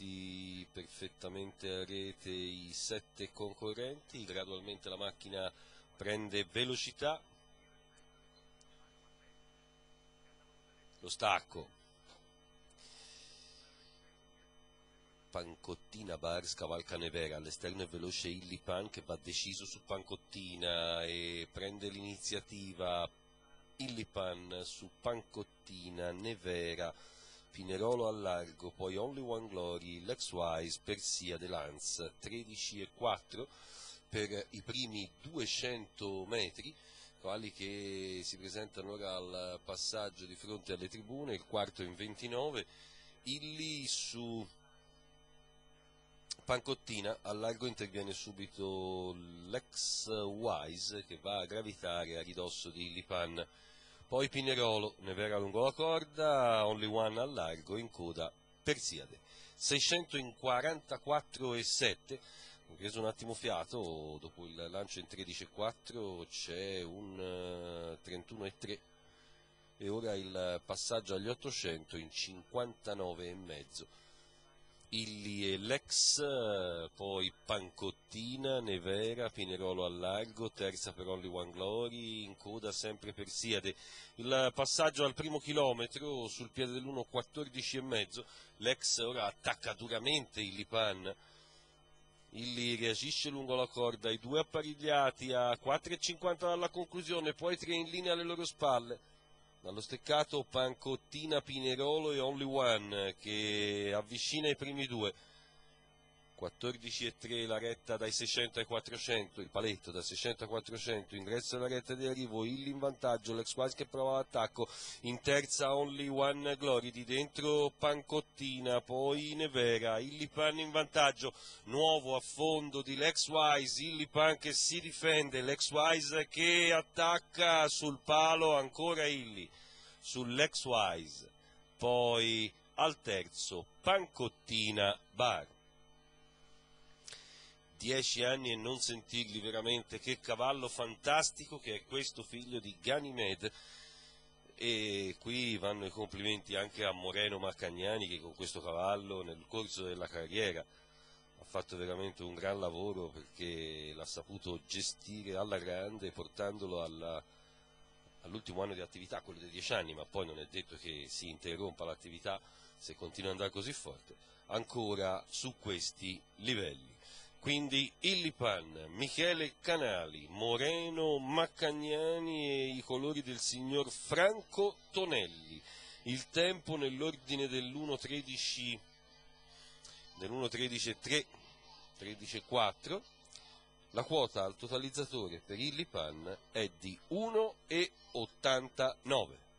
tutti perfettamente a rete i sette concorrenti, gradualmente la macchina prende velocità, lo stacco, Pancottina Bar scavalca Nevera, all'esterno è veloce Illipan che va deciso su Pancottina e prende l'iniziativa Illipan su Pancottina, Nevera, Pinerolo a largo, poi Only One Glory, Lex Wise, Persia, De Lance, 13 e 4 per i primi 200 metri, cavalli che si presentano ora al passaggio di fronte alle tribune, il quarto in 29, Illi su Pancottina, al largo interviene subito l'ex Wise che va a gravitare a ridosso di Lipan. Poi Pinerolo, Nevera lungo la corda, Only One al largo, in coda Persiade. 644 e 7, ho preso un attimo fiato, dopo il lancio in 13 e 4 c'è un 31 e 3 e ora il passaggio agli 800 in 59 e mezzo. Illi e Lex, poi Pancottina, Nevera, Pinerolo al largo, terza per Only One Glory, in coda sempre per Siade. Il passaggio al primo chilometro sul piede dell'1 14 e mezzo, Lex ora attacca duramente Illi Pan. Illi reagisce lungo la corda, i due apparigliati a 4,50 dalla conclusione, poi tre in linea alle loro spalle dallo steccato Pancottina, Pinerolo e Only One che avvicina i primi due 14 e 3 la retta dai 600 ai 400, il paletto da 600 a 400, ingresso alla retta di arrivo, Illy in vantaggio, l'ex Wise che prova l'attacco, in terza Only One Glory, di dentro Pancottina, poi Nevera, Illy Pan in vantaggio, nuovo affondo di l'ex Wise, Illy Pan che si difende, l'ex Wise che attacca sul palo, ancora Illy, sull'ex Wise, poi al terzo Pancottina Bar dieci anni e non sentirli veramente, che cavallo fantastico che è questo figlio di Ganymed e qui vanno i complimenti anche a Moreno Marcagnani che con questo cavallo nel corso della carriera ha fatto veramente un gran lavoro perché l'ha saputo gestire alla grande portandolo alla, all'ultimo anno di attività, quello dei dieci anni, ma poi non è detto che si interrompa l'attività se continua ad andare così forte, ancora su questi livelli. Quindi Illipan, Michele Canali, Moreno Maccagnani e i colori del signor Franco Tonelli. Il tempo nell'ordine dell'1.13 dell'1.13 3, 13 4. La quota al totalizzatore per Illipan è di 1,89.